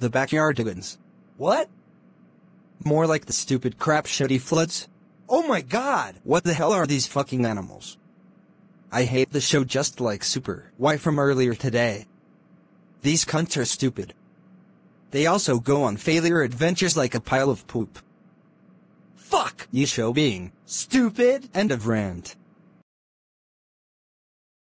The backyardigans. What? More like the stupid crap shitty floods. Oh my god! What the hell are these fucking animals? I hate the show just like Super Why from earlier today. These cunts are stupid. They also go on failure adventures like a pile of poop. Fuck! You show being Stupid! end of rant.